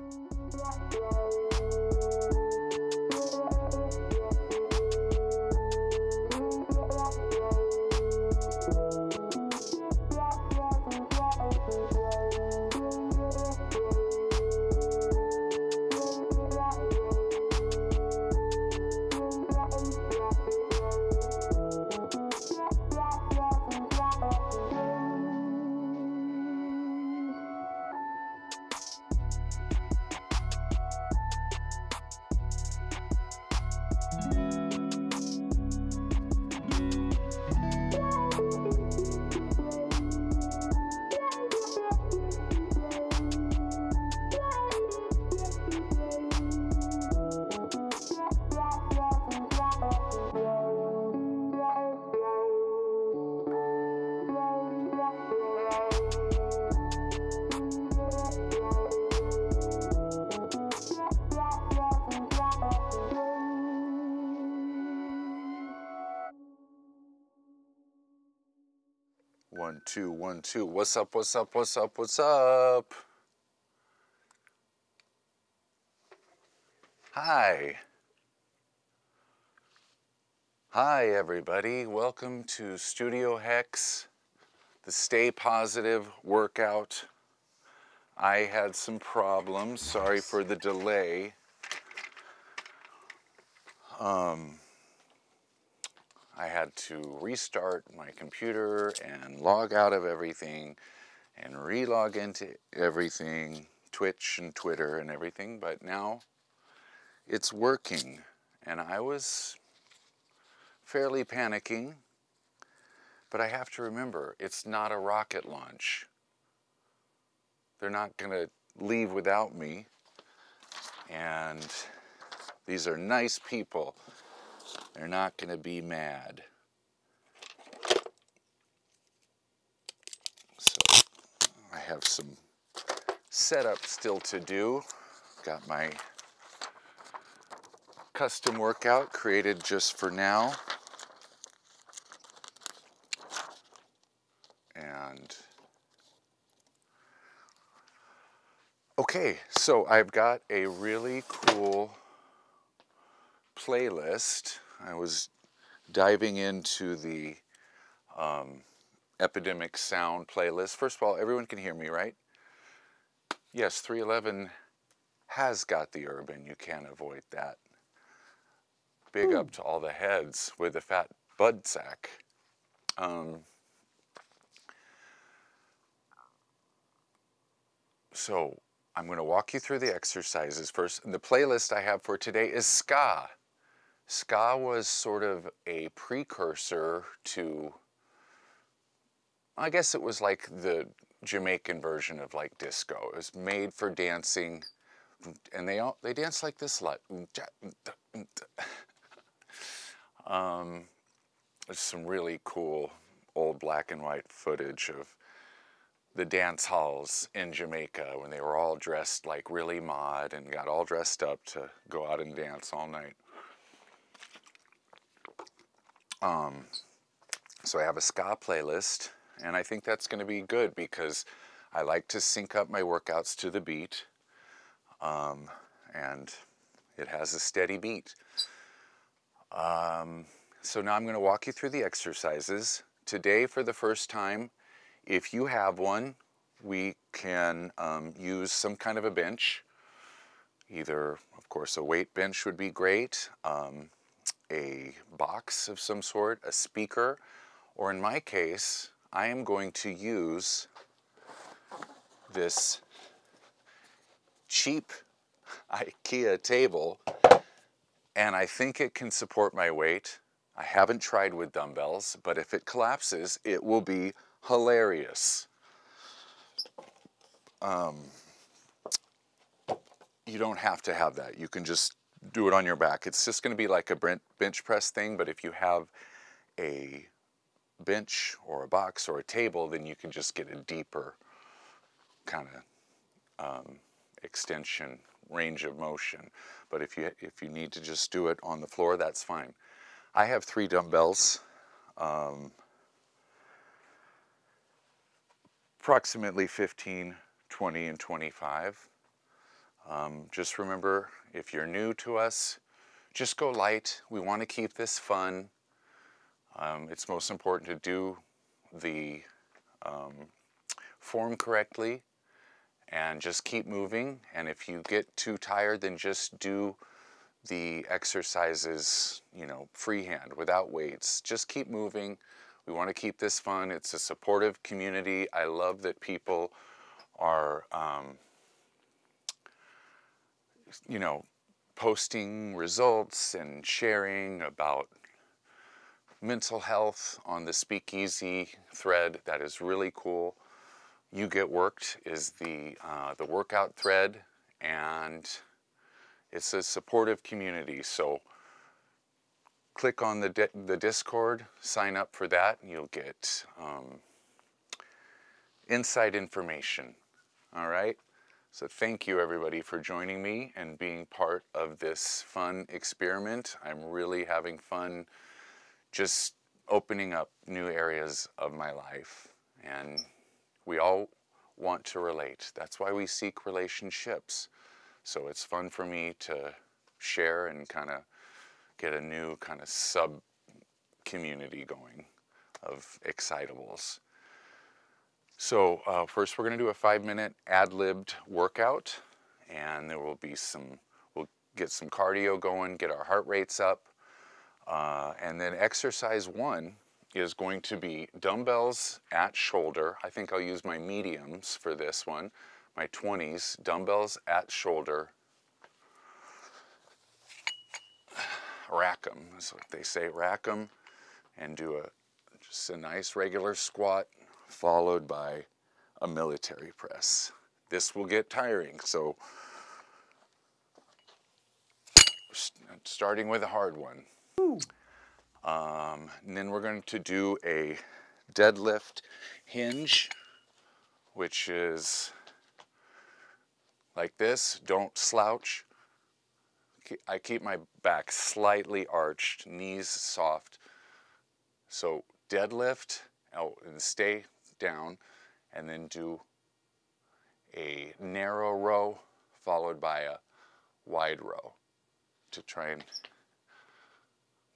One, two, one, two. What's up, what's up, what's up, what's up? Hi. Hi, everybody. Welcome to Studio Hex, the Stay Positive workout. I had some problems. Sorry for the delay. Um, I had to restart my computer and log out of everything and relog into everything, Twitch and Twitter and everything, but now it's working. And I was fairly panicking, but I have to remember it's not a rocket launch. They're not going to leave without me. And these are nice people. They're not going to be mad. So I have some setup still to do. Got my custom workout created just for now. And okay, so I've got a really cool playlist. I was diving into the um, Epidemic Sound playlist. First of all, everyone can hear me, right? Yes, 311 has got the urban. You can't avoid that. Big up to all the heads with the fat bud sack. Um, so I'm going to walk you through the exercises first. The playlist I have for today is ska. Ska was sort of a precursor to, I guess it was like the Jamaican version of like disco. It was made for dancing, and they all they dance like this a lot. um, there's some really cool old black and white footage of the dance halls in Jamaica when they were all dressed like really mod and got all dressed up to go out and dance all night. Um, so I have a ska playlist, and I think that's going to be good because I like to sync up my workouts to the beat, um, and it has a steady beat. Um, so now I'm going to walk you through the exercises. Today, for the first time, if you have one, we can um, use some kind of a bench. Either, of course, a weight bench would be great. Um, a box of some sort, a speaker, or in my case, I am going to use this cheap IKEA table and I think it can support my weight. I haven't tried with dumbbells, but if it collapses, it will be hilarious. Um, you don't have to have that. You can just do it on your back. It's just going to be like a bench press thing, but if you have a bench or a box or a table, then you can just get a deeper kind of um, extension, range of motion. But if you, if you need to just do it on the floor, that's fine. I have three dumbbells, um, approximately 15, 20, and 25. Um, just remember, if you're new to us, just go light. We want to keep this fun. Um, it's most important to do the um, form correctly and just keep moving. And if you get too tired, then just do the exercises, you know, freehand without weights. Just keep moving. We want to keep this fun. It's a supportive community. I love that people are, um, you know, posting results and sharing about mental health on the Speakeasy thread. That is really cool. You Get Worked is the, uh, the workout thread, and it's a supportive community. So click on the, the Discord, sign up for that, and you'll get um, inside information. All right? So thank you everybody for joining me and being part of this fun experiment. I'm really having fun just opening up new areas of my life. And we all want to relate. That's why we seek relationships. So it's fun for me to share and kind of get a new kind of sub community going of excitables. So uh, first we're going to do a five minute ad-libbed workout and there will be some, we'll get some cardio going, get our heart rates up. Uh, and then exercise one is going to be dumbbells at shoulder. I think I'll use my mediums for this one, my 20s, dumbbells at shoulder. Rack them, is what they say, rack them and do a just a nice regular squat followed by a military press. This will get tiring, so starting with a hard one. Um, and then we're going to do a deadlift hinge, which is like this. Don't slouch. I keep my back slightly arched, knees soft. So deadlift out and stay down and then do a narrow row followed by a wide row to try and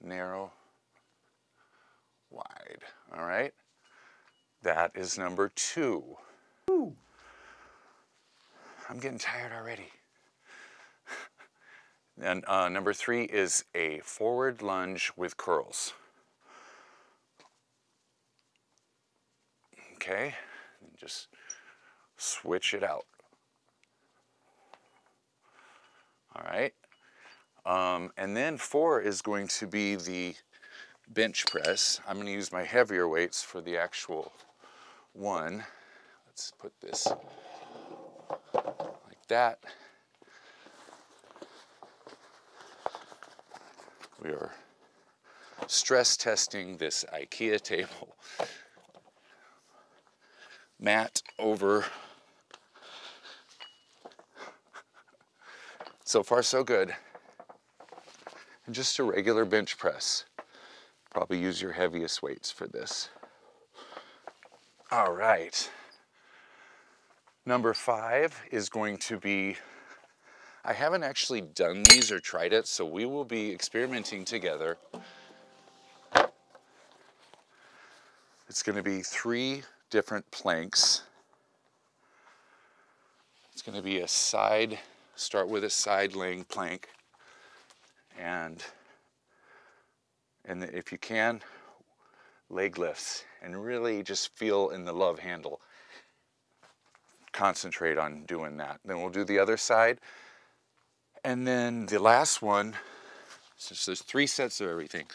narrow, wide. All right? That is number two. Ooh. I'm getting tired already. and uh, number three is a forward lunge with curls. Okay? And just switch it out. All right. Um, and then four is going to be the bench press. I'm going to use my heavier weights for the actual one. Let's put this like that. We are stress testing this IKEA table mat over. So far so good. And just a regular bench press. Probably use your heaviest weights for this. All right. Number five is going to be, I haven't actually done these or tried it, so we will be experimenting together. It's going to be three different planks. It's going to be a side, start with a side laying plank. And, and if you can, leg lifts and really just feel in the love handle. Concentrate on doing that. Then we'll do the other side. And then the last one, so there's three sets of everything.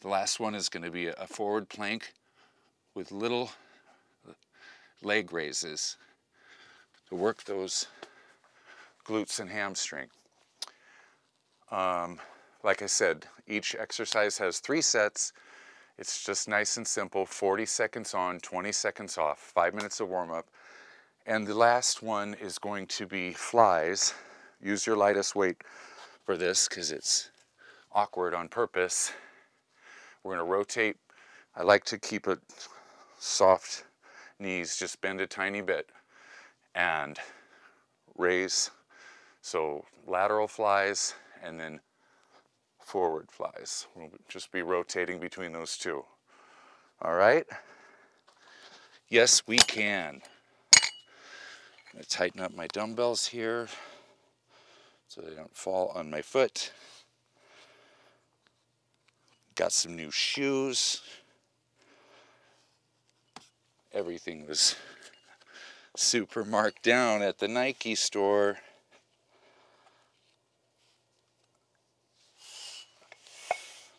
The last one is going to be a forward plank with little leg raises to work those glutes and hamstring. Um, like I said, each exercise has three sets. It's just nice and simple, 40 seconds on, 20 seconds off, five minutes of warm up. And the last one is going to be flies. Use your lightest weight for this because it's awkward on purpose. We're gonna rotate. I like to keep it soft knees just bend a tiny bit and raise So lateral flies and then forward flies. We'll just be rotating between those two. All right? Yes, we can. I'm gonna tighten up my dumbbells here so they don't fall on my foot. Got some new shoes. Everything was super marked down at the Nike store.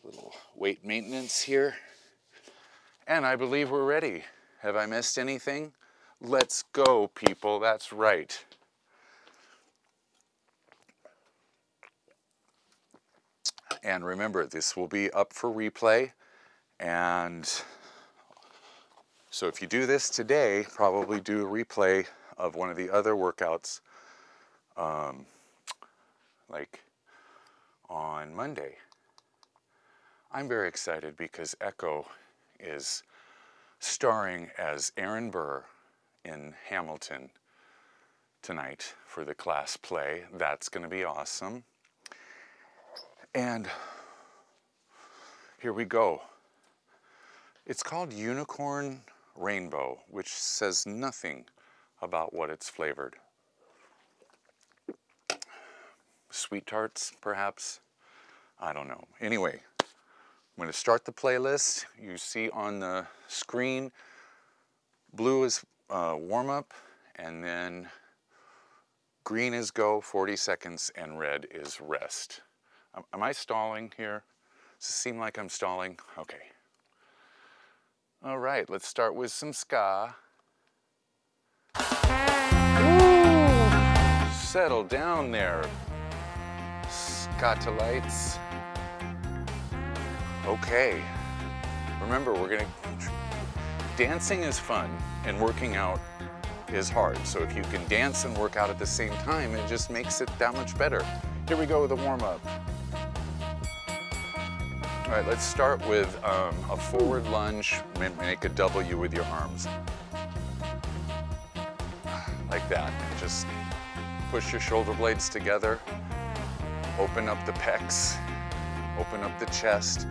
Little weight maintenance here. And I believe we're ready. Have I missed anything? Let's go, people. That's right. And remember, this will be up for replay. And so if you do this today, probably do a replay of one of the other workouts, um, like on Monday. I'm very excited because Echo is starring as Aaron Burr in Hamilton tonight for the class play. That's going to be awesome. And here we go. It's called Unicorn Rainbow, which says nothing about what it's flavored. Sweet tarts, perhaps? I don't know. Anyway, I'm going to start the playlist. You see on the screen, blue is uh, warm up, and then green is go, 40 seconds, and red is rest. Am I stalling here? Does it seem like I'm stalling? Okay. All right, let's start with some ska. Ooh. Settle down there, Skatalites. Okay. Remember, we're gonna, dancing is fun and working out is hard. So if you can dance and work out at the same time, it just makes it that much better. Here we go with a warm up. All right, let's start with um, a forward lunge, make a W with your arms. Like that, just push your shoulder blades together, open up the pecs, open up the chest,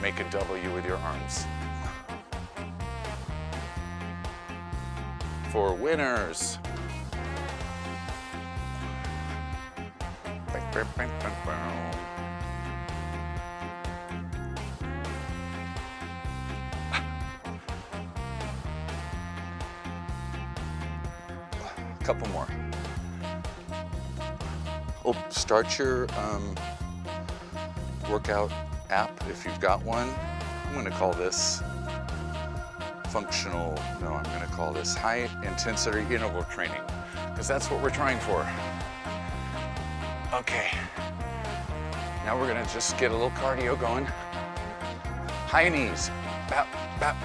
make a W with your arms. For winners. Couple more. Oh, start your um, workout app if you've got one. I'm to call this functional, no, I'm going to call this high intensity interval training because that's what we're trying for. Okay, now we're going to just get a little cardio going. High knees, bap, bap.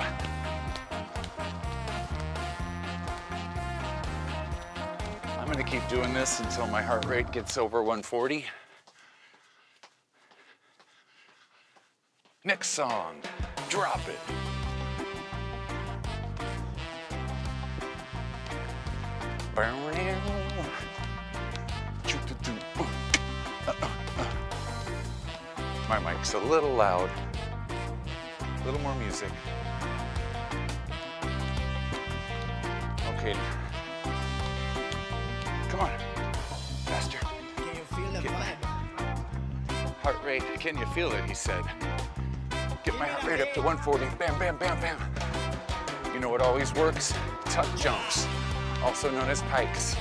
I'm to keep doing this until my heart rate gets over 140. Next song, drop it. My mic's a little loud. A little more music. Okay. Come on. Faster. Can you feel the my heart rate. Can you feel it? He said. Get my heart rate up to 140. Bam, bam, bam, bam. You know what always works? Tuck jumps, also known as pikes.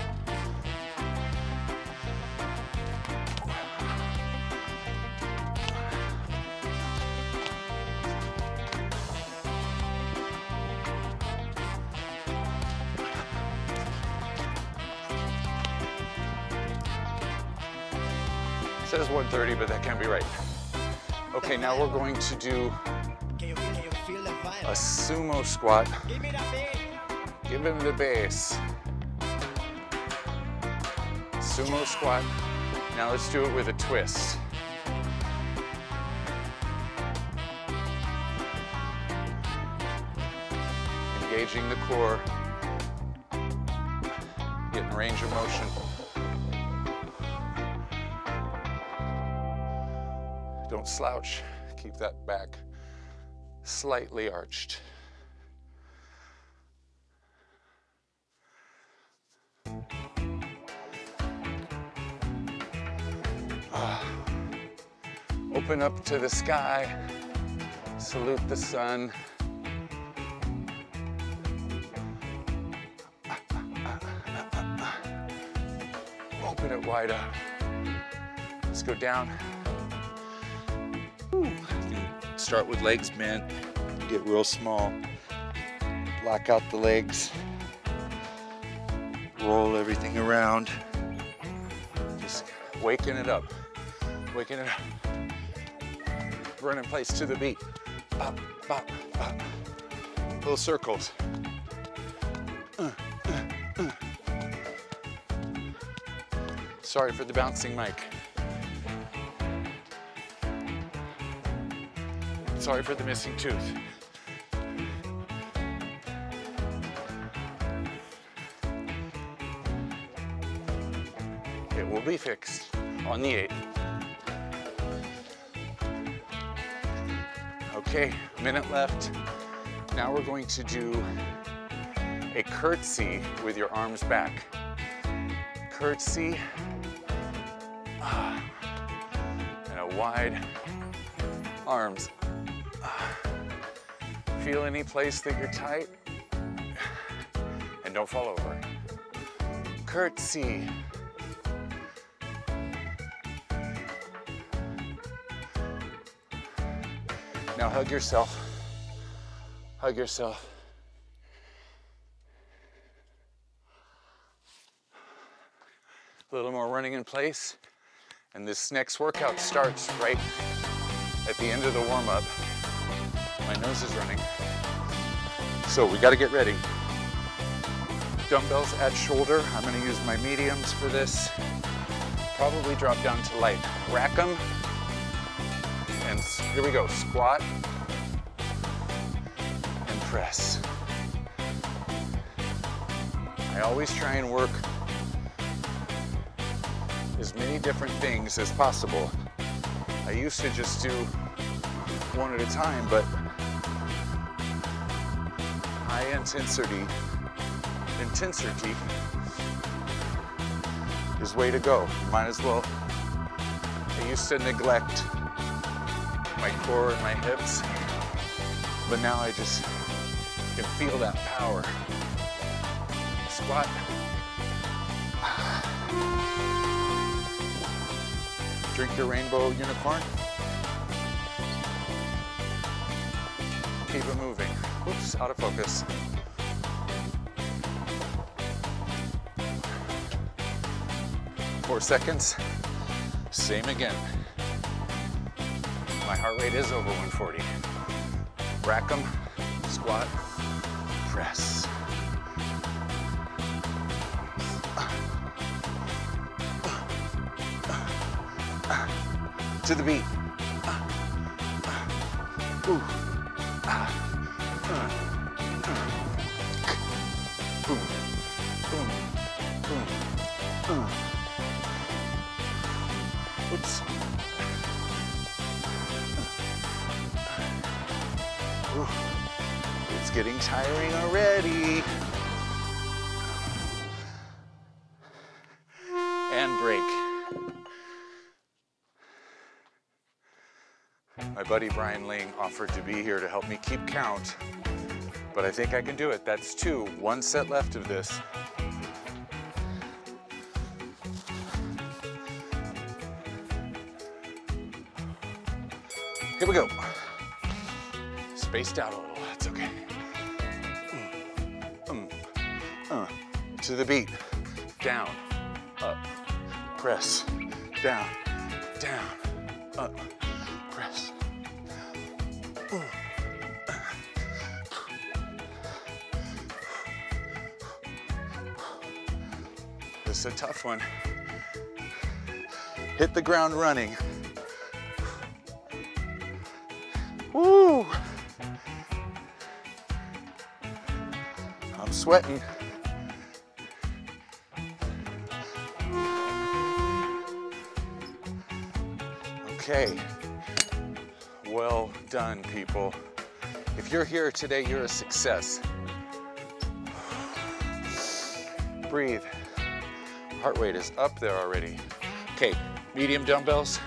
Okay, now we're going to do a sumo squat. Give him the base. Sumo squat. Now let's do it with a twist. Engaging the core. Getting range of motion. Don't slouch. Keep that back slightly arched. Ah. Open up to the sky. Salute the sun. Open it wide up. Let's go down. Start with legs bent, get real small. Lock out the legs. Roll everything around. Just waking it up. Waking it up. Run in place to the beat. Bop, bop, bop. Little circles. Uh, uh, uh. Sorry for the bouncing mic. Sorry for the missing tooth. It will be fixed on the 8th. Okay, minute left. Now we're going to do a curtsy with your arms back. Curtsy. Ah, and a wide arms. Feel any place that you're tight and don't fall over. Curtsy. Now hug yourself. Hug yourself. A little more running in place. And this next workout starts right at the end of the warm up. My nose is running. So we gotta get ready. Dumbbells at shoulder. I'm gonna use my mediums for this. Probably drop down to light. Rack them. And here we go, squat and press. I always try and work as many different things as possible. I used to just do one at a time, but intensity, intensity is way to go. Might as well. I used to neglect my core and my hips, but now I just can feel that power. Squat. Drink your rainbow unicorn. Keep it moving. Oops, out of focus. Four seconds. Same again. My heart rate is over 140. Rack them, squat, press. To the beat. Ooh. Tiring already. And break. My buddy Brian Ling offered to be here to help me keep count, but I think I can do it. That's two, one set left of this. Here we go. Spaced out a little, to the beat. Down, up, press, down, down, up, press. This is a tough one. Hit the ground running. Woo! I'm sweating. Okay, Well done, people. If you're here today, you're a success. Breathe. Heart rate is up there already. Okay, medium dumbbells.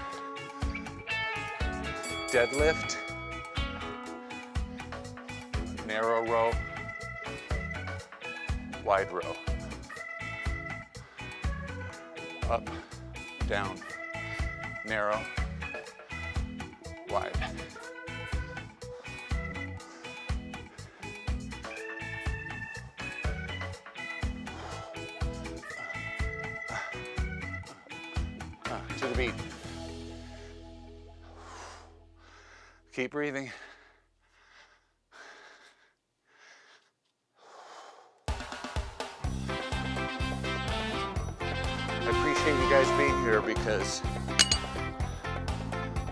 Deadlift. Narrow row. Wide row. Up, down, narrow, breathing. I appreciate you guys being here because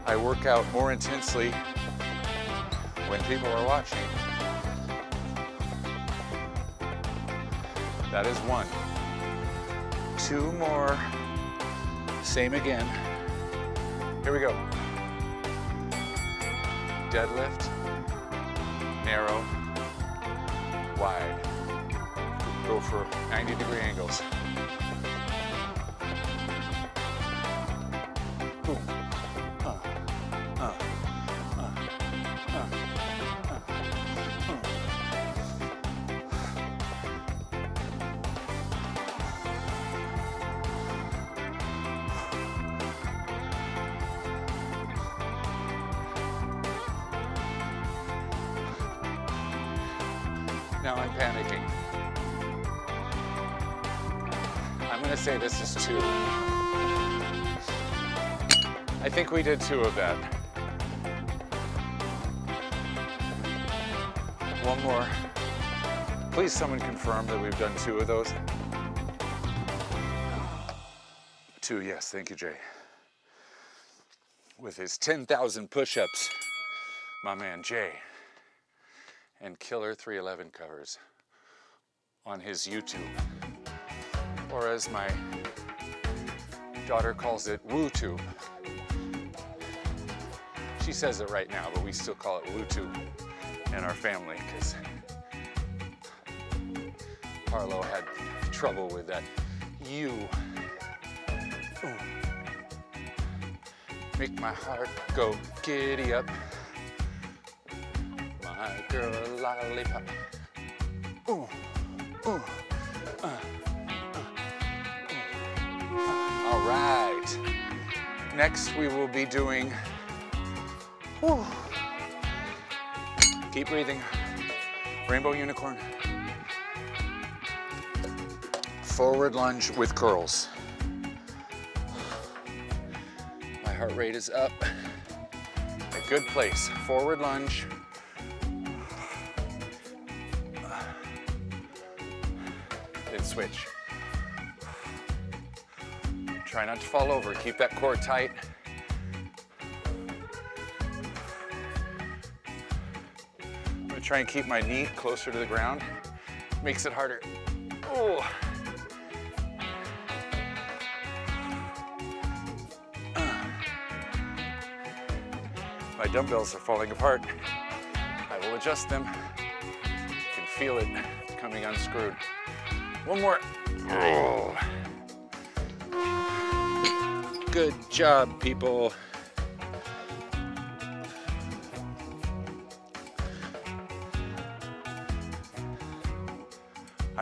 I work out more intensely when people are watching. That is one. Two more. Same again. Here we go. Deadlift, narrow, wide. Go for 90 degree angles. We did two of that. One more. Please someone confirm that we've done two of those. Two, yes, thank you, Jay. With his 10,000 push-ups, my man Jay and Killer 311 covers on his YouTube. Or as my daughter calls it, WooTube. She says it right now, but we still call it WooTube in our family because Harlow had trouble with that U. Ooh. Make my heart go giddy up my girl lollipop. Ooh, ooh, uh, uh, uh. All right. Next, we will be doing. Whew. Keep breathing. Rainbow unicorn. Forward lunge with curls. My heart rate is up. A good place. Forward lunge. Then switch. Try not to fall over. Keep that core tight. Try and keep my knee closer to the ground. Makes it harder. Oh. My dumbbells are falling apart. I will adjust them. You can feel it coming unscrewed. One more. Oh. Good job, people.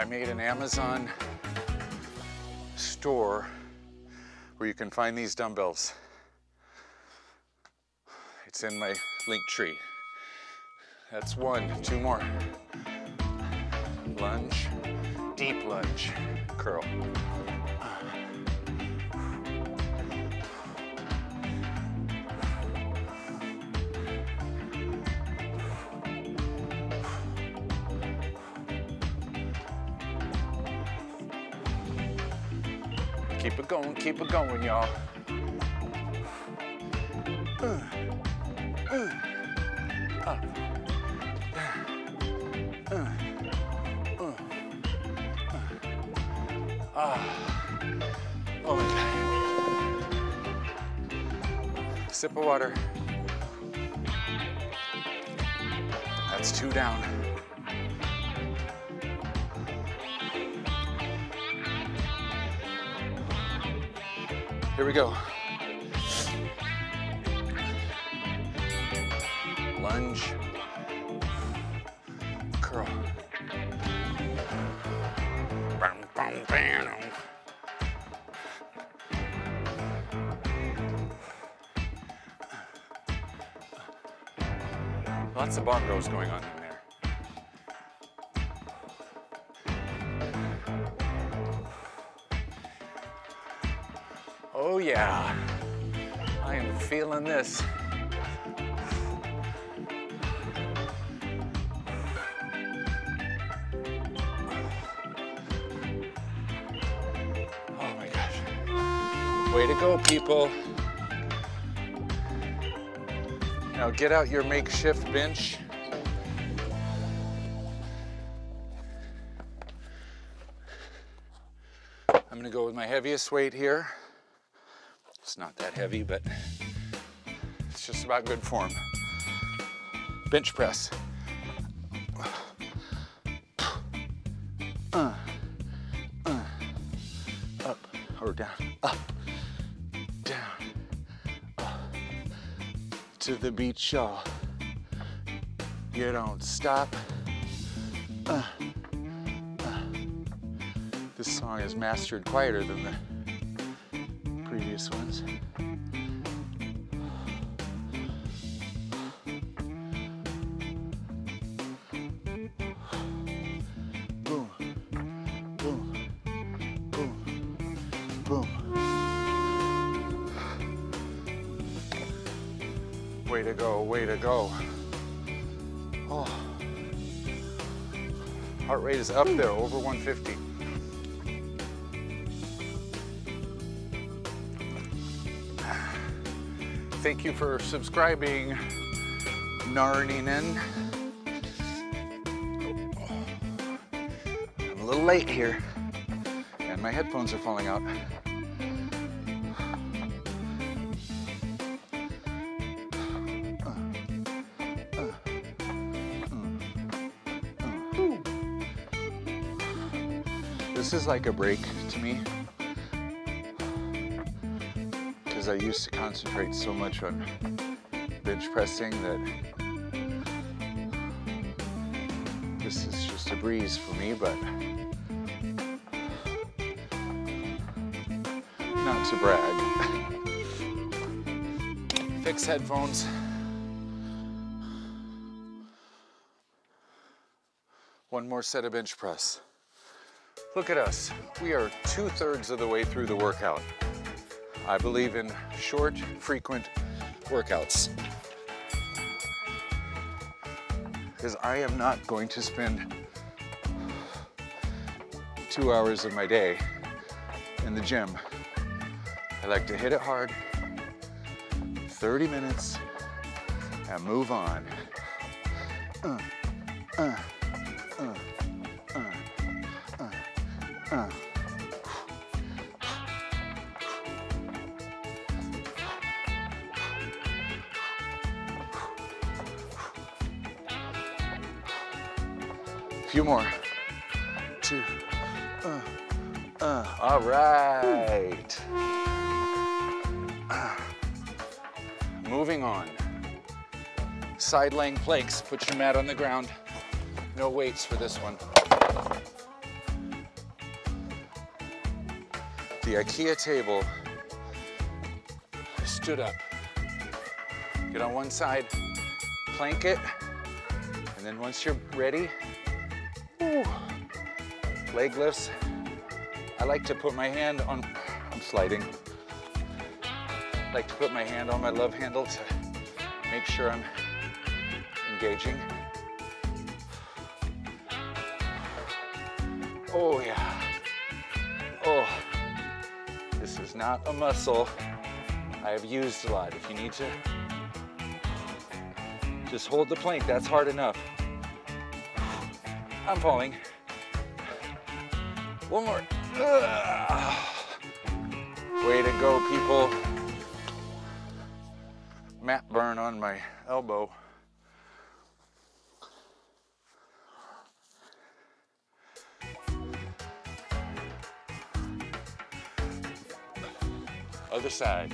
Made an Amazon store where you can find these dumbbells. It's in my link tree. That's one, two more. Lunge, deep lunge, curl. Keep it going, keep it going, y'all. Sip of water. That's two down. We go. This. Oh my gosh. Way to go, people. Now get out your makeshift bench. I'm gonna go with my heaviest weight here. It's not that heavy, but it's just about good form. Bench press. Uh, uh, up or down, up, down, up, to the beat shaw. You don't stop. Uh, uh. This song is mastered quieter than the previous ones. Is up there, over 150. Thank you for subscribing, Narninen. I'm a little late here, and my headphones are falling out. Like a break to me because I used to concentrate so much on bench pressing that this is just a breeze for me, but not to brag. Fix headphones. One more set of bench press. Look at us. We are two thirds of the way through the workout. I believe in short, frequent workouts. Because I am not going to spend two hours of my day in the gym. I like to hit it hard, 30 minutes, and move on. Uh, uh, few more. Two. Uh, uh. All right. Uh. Moving on. Side laying planks. Put your mat on the ground. No weights for this one. The IKEA table stood up. Get on one side, plank it, and then once you're ready. Leg lifts. I like to put my hand on, I'm sliding. I like to put my hand on my love handle to make sure I'm engaging. Oh yeah. Oh, this is not a muscle I have used a lot. If you need to, just hold the plank, that's hard enough. I'm falling. One more. Ugh. Way to go, people. Mat burn on my elbow. Other side.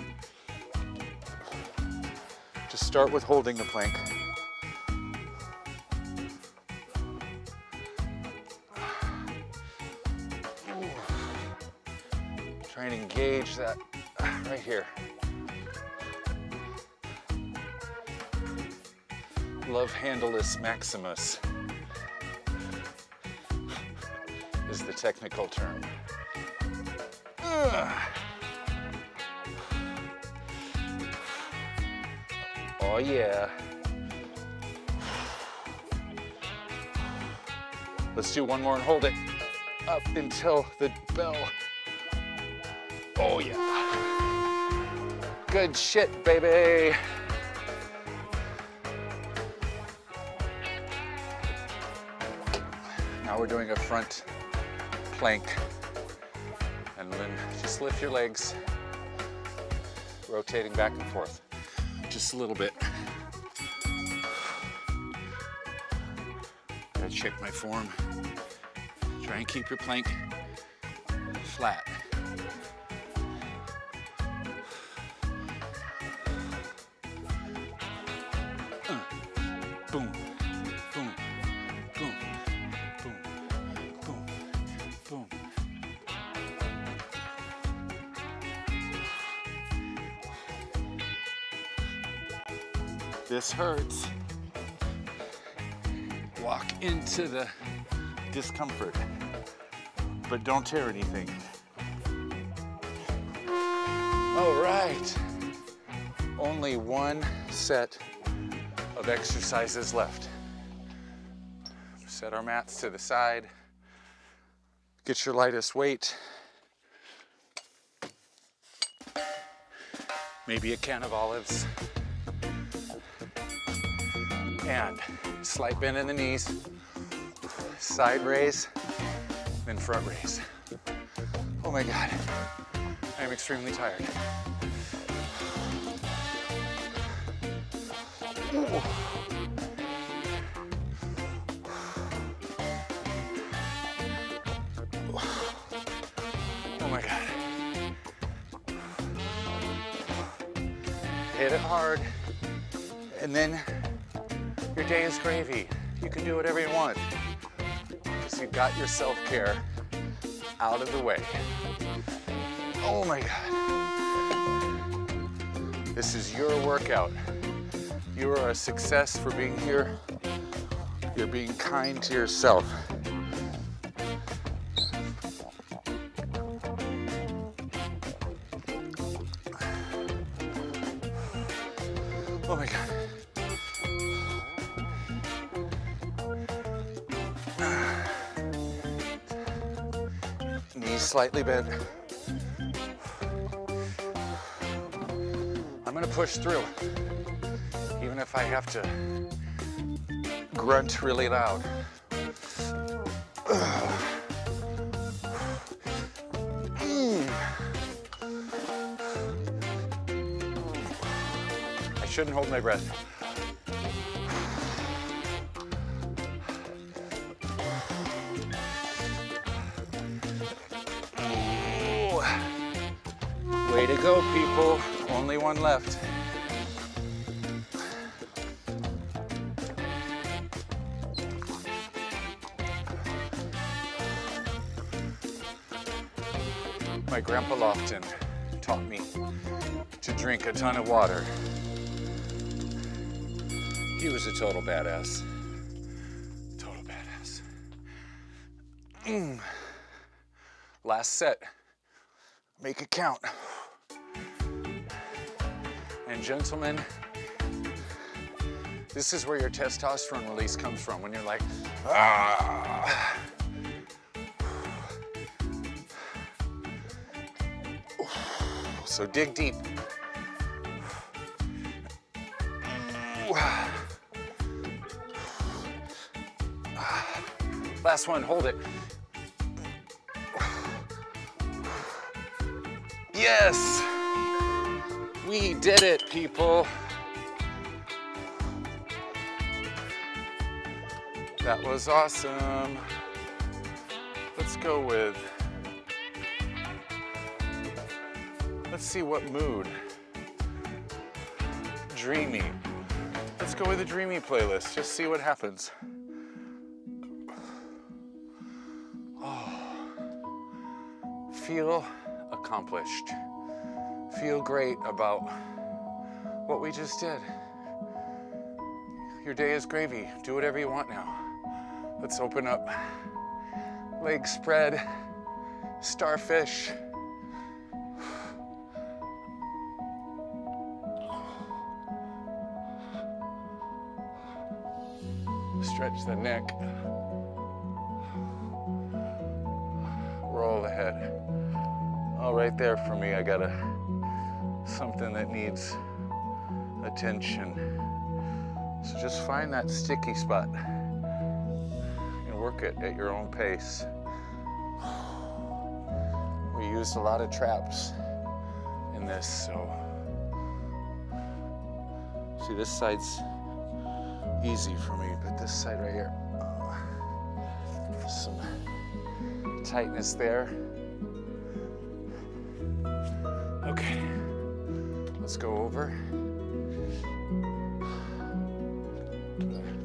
Just start with holding the plank. That right here. Love handleless maximus is the technical term. Ugh. Oh yeah. Let's do one more and hold it up until the bell. Oh yeah. Good shit, baby. Now we're doing a front plank. And then just lift your legs, rotating back and forth. Just a little bit. Gotta check my form. Try and keep your plank flat. This hurts. Walk into the discomfort, but don't tear anything. All right. Only one set of exercises left. Set our mats to the side. Get your lightest weight. Maybe a can of olives. And slight bend in the knees, side raise, then front raise. Oh my God, I am extremely tired. Ooh. Oh my God. Hit it hard. And then your day is gravy. You can do whatever you want. Because you've got your self-care out of the way. Oh my God. This is your workout. You are a success for being here. You're being kind to yourself. Slightly bent. I'm gonna push through, even if I have to grunt really loud. I shouldn't hold my breath. One left. My grandpa Lofton taught me to drink a ton of water. He was a total badass. Total badass. Mm. Last set. Make it count. And gentlemen, this is where your testosterone release comes from when you're like, ah. So dig deep. Last one, hold it. Yes! We did it, people. That was awesome. Let's go with Let's see what mood. Dreamy. Let's go with the dreamy playlist. Just see what happens. Oh. Feel accomplished. Feel great about what we just did. Your day is gravy. Do whatever you want now. Let's open up. Leg spread. Starfish. Stretch the neck. Roll the head. All right there for me. I got a something that needs attention. So just find that sticky spot and work it at your own pace. We used a lot of traps in this, so see this side's easy for me, but this side right here, oh, some tightness there. Let's go over.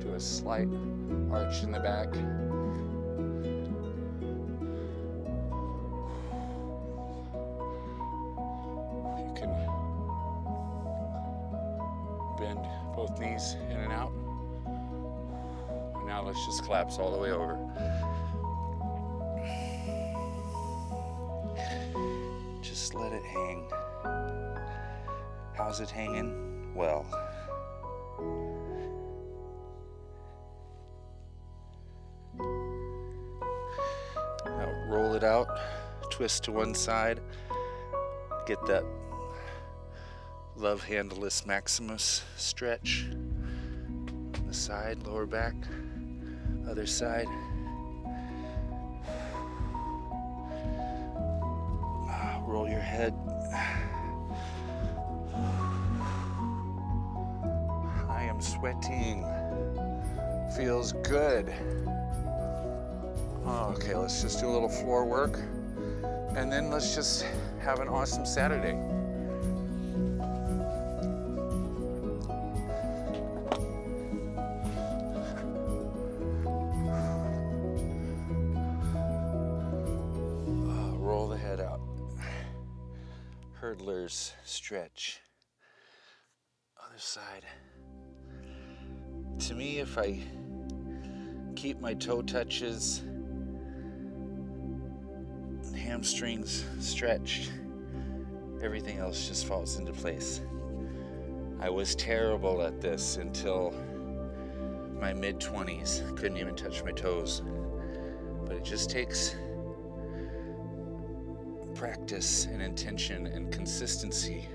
Do a slight arch in the back. You can bend both knees in and out. Now let's just collapse all the way over. It hanging? Well. Now roll it out, twist to one side, get that love handleless maximus stretch on the side, lower back, other side. Ah, Roll your head. Sweating. Feels good. Okay, let's just do a little floor work and then let's just have an awesome Saturday. Uh, roll the head out. Hurdlers stretch. Other side. To me, if I keep my toe touches, hamstrings stretched, everything else just falls into place. I was terrible at this until my mid 20s. Couldn't even touch my toes. But it just takes practice and intention and consistency.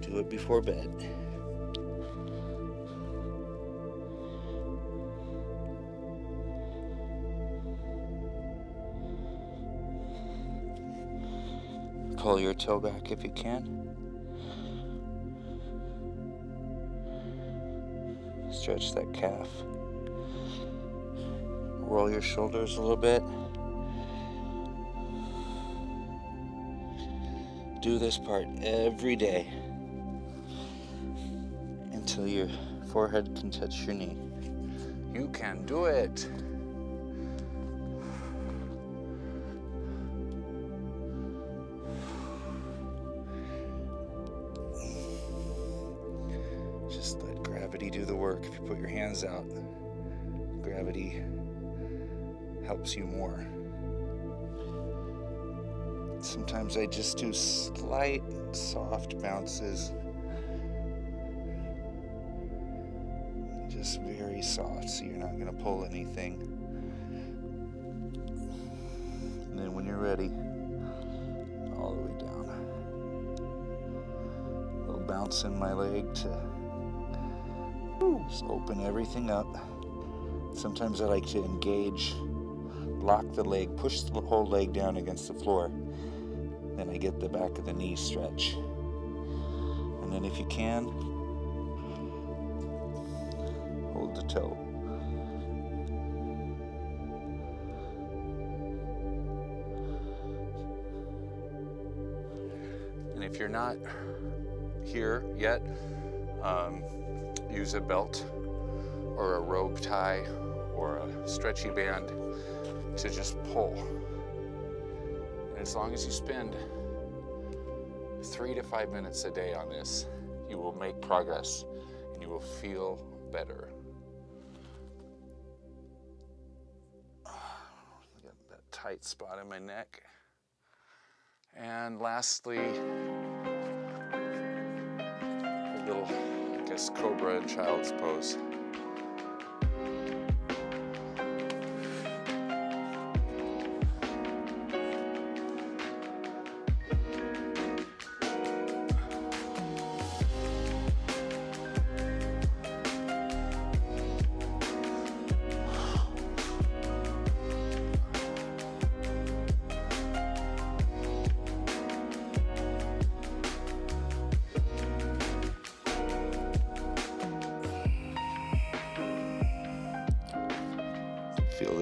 Do it before bed. Pull your toe back if you can. Stretch that calf. Roll your shoulders a little bit. Do this part every day until your forehead can touch your knee. You can do it. Hands out, gravity helps you more. Sometimes I just do slight, soft bounces. Just very soft, so you're not going to pull anything. And then when you're ready, all the way down. A little bounce in my leg to just open everything up. Sometimes I like to engage, lock the leg, push the whole leg down against the floor. Then I get the back of the knee stretch. And then if you can, hold the toe. And if you're not here yet, um, use a belt or a robe tie or a stretchy band to just pull. And as long as you spend three to five minutes a day on this, you will make progress and you will feel better. Got that tight spot in my neck. And lastly, cobra and child's pose.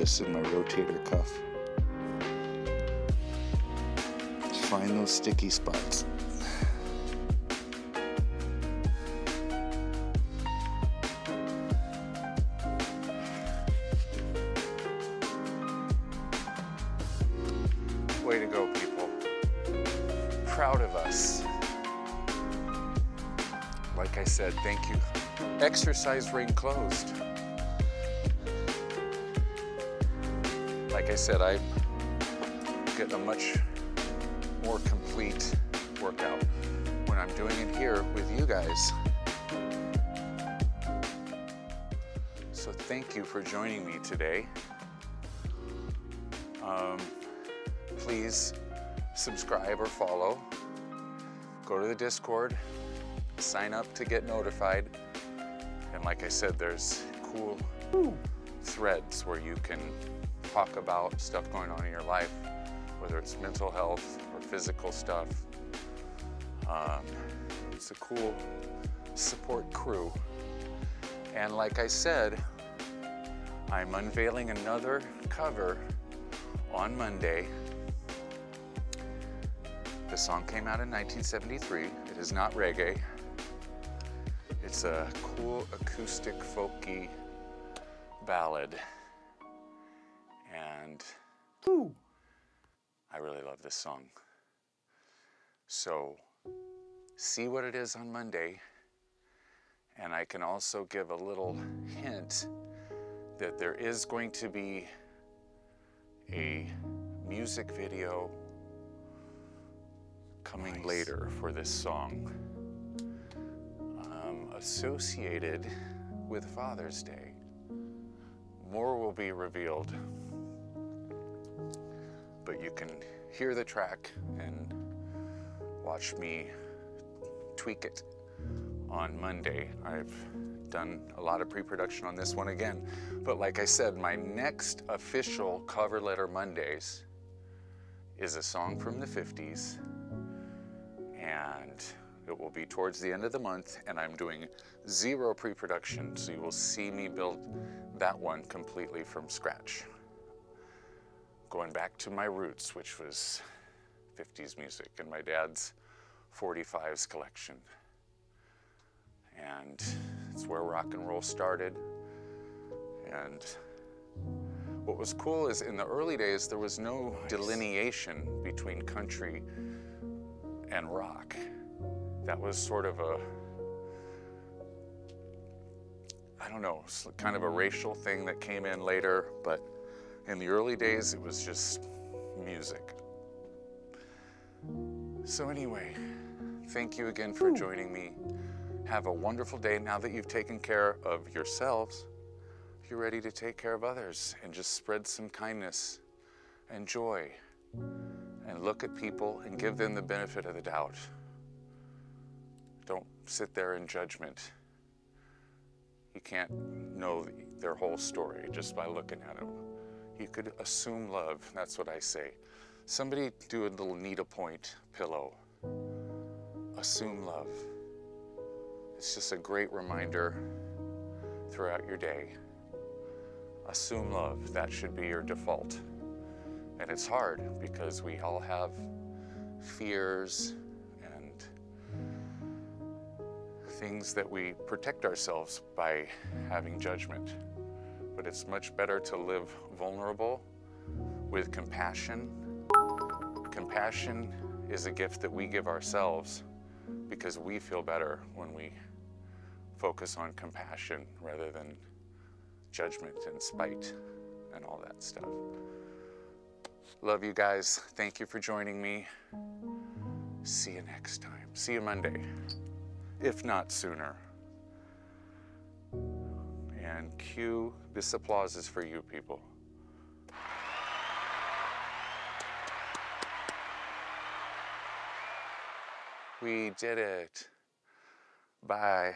In my rotator cuff. Find those sticky spots. Way to go, people. Proud of us. Like I said, thank you. Exercise ring closed. Said, I get a much more complete workout when I'm doing it here with you guys. So thank you for joining me today. Um, please subscribe or follow. Go to the Discord, sign up to get notified. And like I said, there's cool threads where you can talk about stuff going on in your life, whether it's mental health or physical stuff. Um, it's a cool support crew. And like I said, I'm unveiling another cover on Monday. The song came out in 1973. It is not reggae. It's a cool acoustic folky ballad. And I really love this song. So see what it is on Monday. And I can also give a little hint that there is going to be a music video coming Nice. later for this song um, associated with Father's Day. More will be revealed, but you can hear the track and watch me tweak it on Monday. I've done a lot of pre-production on this one again, but like I said, my next official cover letter Mondays is a song from the 50s and it will be towards the end of the month and I'm doing zero pre-production so you will see me build that one completely from scratch. Going back to my roots which was 50s music and my dad's 45s collection. And it's where rock and roll started. And what was cool is in the early days there was no delineation between country and rock. That was sort of a, I don't know, kind of a racial thing that came in later, but in the early days it was just music. So, anyway, thank you again for hmm. joining me. Have a wonderful day. Now that you've taken care of yourselves, you're ready to take care of others and just spread some kindness and joy and look at people and give them the benefit of the doubt. Don't sit there in judgment. You can't know their whole story just by looking at them. You could assume love. That's what I say. Somebody do a little needlepoint pillow. Assume love. It's just a great reminder throughout your day. Assume love. That should be your default. And it's hard because we all have fears and things that we protect ourselves by having judgment. But it's much better to live vulnerable with compassion. Compassion is a gift that we give ourselves because we feel better when we focus on compassion rather than judgment and spite and all that stuff. Love you guys. Thank you for joining me. See you next time. See you Monday, if not sooner. And cue this applause is for you people. We did it. Bye.